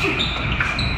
すいません。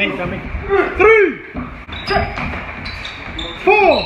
in, come in. Three, four,